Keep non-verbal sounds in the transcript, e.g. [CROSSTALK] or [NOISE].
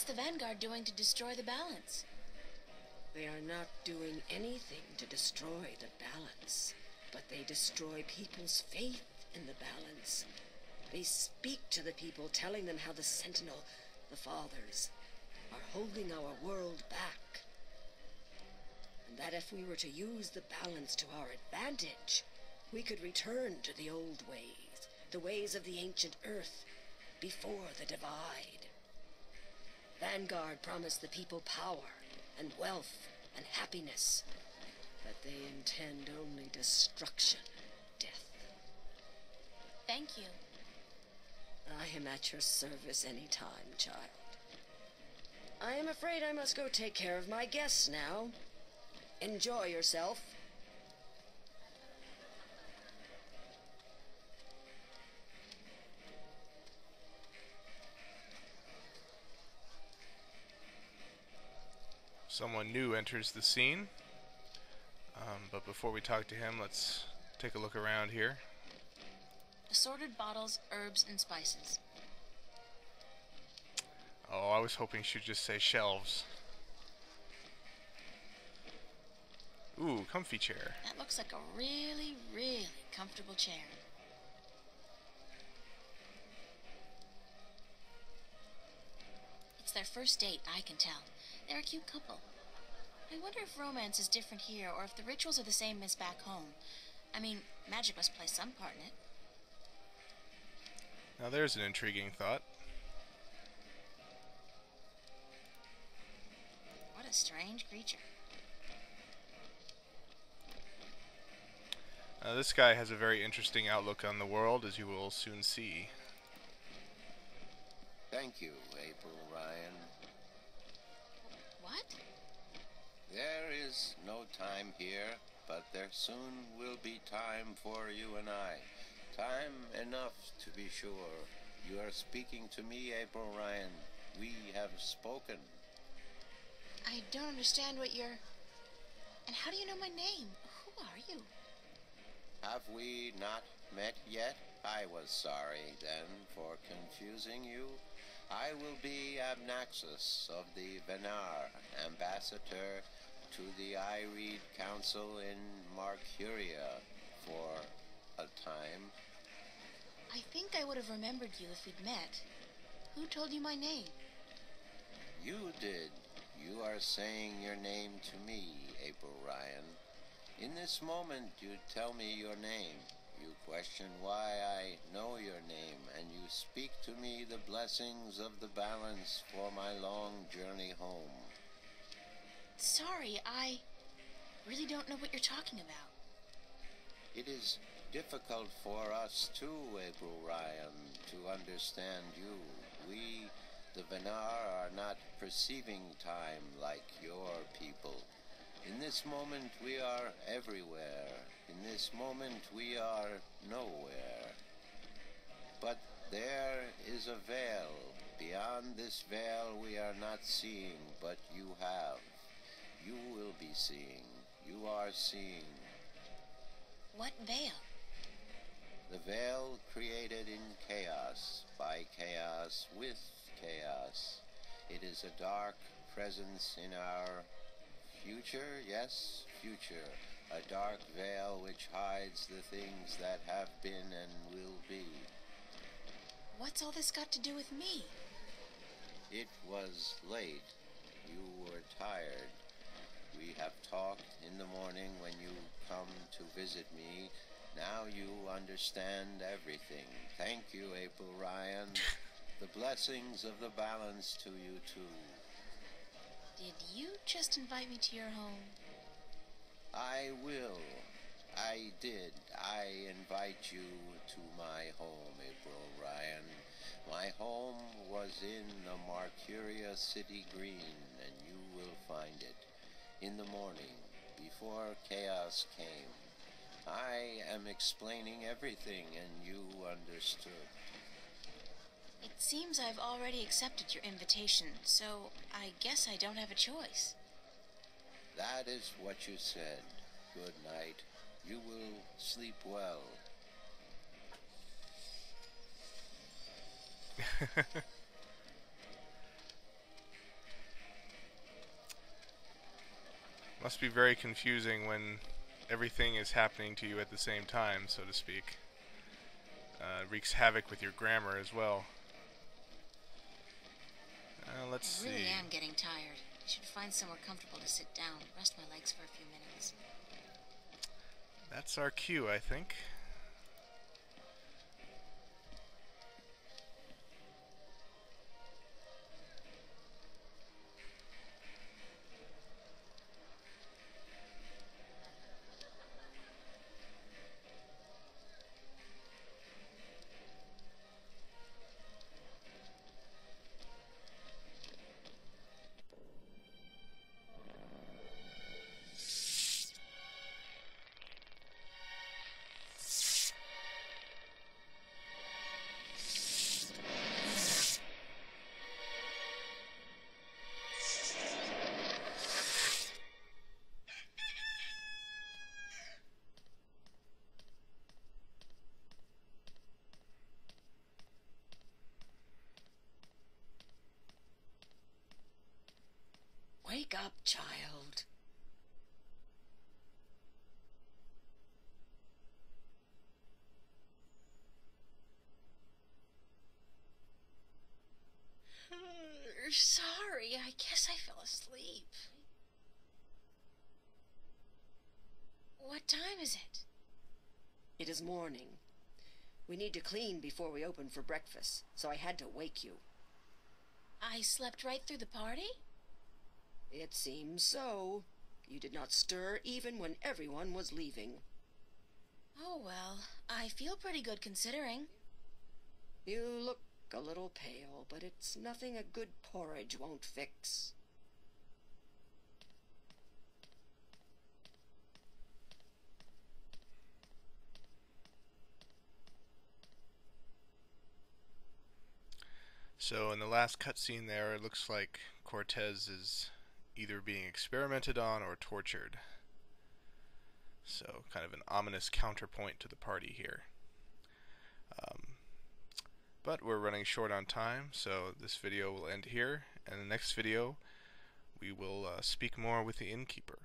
What's the Vanguard doing to destroy the balance? They are not doing anything to destroy the balance, but they destroy people's faith in the balance. They speak to the people, telling them how the Sentinel, the Fathers, are holding our world back. And that if we were to use the balance to our advantage, we could return to the old ways, the ways of the ancient Earth, before the divide. Vanguard promised the people power and wealth and happiness, but they intend only destruction and death. Thank you. I am at your service any time, child. I am afraid I must go take care of my guests now. Enjoy yourself. Someone new enters the scene. Um, but before we talk to him, let's take a look around here. Assorted bottles, herbs, and spices. Oh, I was hoping she'd just say shelves. Ooh, comfy chair. That looks like a really, really comfortable chair. It's their first date, I can tell. They're a cute couple. I wonder if romance is different here or if the rituals are the same as back home. I mean, magic must play some part in it. Now there's an intriguing thought. What a strange creature. Uh, this guy has a very interesting outlook on the world, as you will soon see. Thank you, April Ryan. What? There is no time here, but there soon will be time for you and I. Time enough to be sure. You are speaking to me, April Ryan. We have spoken. I don't understand what you're. And how do you know my name? Who are you? Have we not met yet? I was sorry then for confusing you. I will be Abnaxus of the Venar, ambassador to the Ireed Council in Marcuria for a time. I think I would have remembered you if we'd met. Who told you my name? You did. You are saying your name to me, April Ryan. In this moment, you tell me your name. You question why I know your name, and you speak to me the blessings of the balance for my long journey home. Sorry, I really don't know what you're talking about. It is difficult for us too, April Ryan, to understand you. We, the Venar, are not perceiving time like your people. In this moment we are everywhere. In this moment we are nowhere. But there is a veil. Beyond this veil we are not seeing, but you have. You will be seeing. You are seeing. What veil? The veil created in chaos, by chaos, with chaos. It is a dark presence in our future, yes, future. A dark veil which hides the things that have been and will be. What's all this got to do with me? It was late. You were tired. We have talked in the morning when you come to visit me. Now you understand everything. Thank you, April Ryan. the blessings of the balance to you too. Did you just invite me to your home? I will. I did. I invite you to my home, April Ryan. My home was in the Marcuria City Green, and you will find it in the morning, before chaos came. I am explaining everything, and you understood. It seems I've already accepted your invitation, so I guess I don't have a choice. That is what you said. Good night. You will sleep well. [LAUGHS] Must be very confusing when everything is happening to you at the same time, so to speak. Uh, wreaks havoc with your grammar as well. Uh, let's I really see. am getting tired. I should find somewhere comfortable to sit down, rest my legs for a few minutes. That's our cue, I think. Wake up, child. Hmm, sorry, I guess I fell asleep. What time is it? It is morning. We need to clean before we open for breakfast, so I had to wake you. I slept right through the party? It seems so. You did not stir even when everyone was leaving. Oh well, I feel pretty good considering. You look a little pale, but it's nothing a good porridge won't fix. So in the last cutscene there, it looks like Cortez is either being experimented on or tortured. So kind of an ominous counterpoint to the party here. Um, but we're running short on time, so this video will end here. And the next video, we will uh, speak more with the innkeeper.